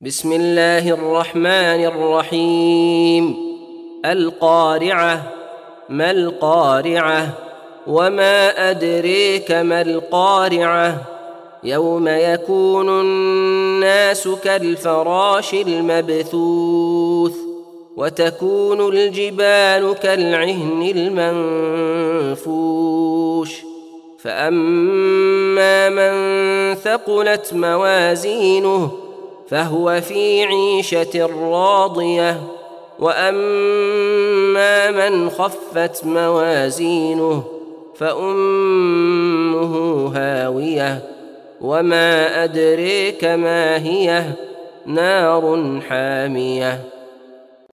بسم الله الرحمن الرحيم القارعه ما القارعه وما ادريك ما القارعه يوم يكون الناس كالفراش المبثوث وتكون الجبال كالعهن المنفوش فاما من ثقلت موازينه فهو في عيشة راضية. وأما من خفت موازينه فأمه هاوية. وما أدريك ما هي نار حامية.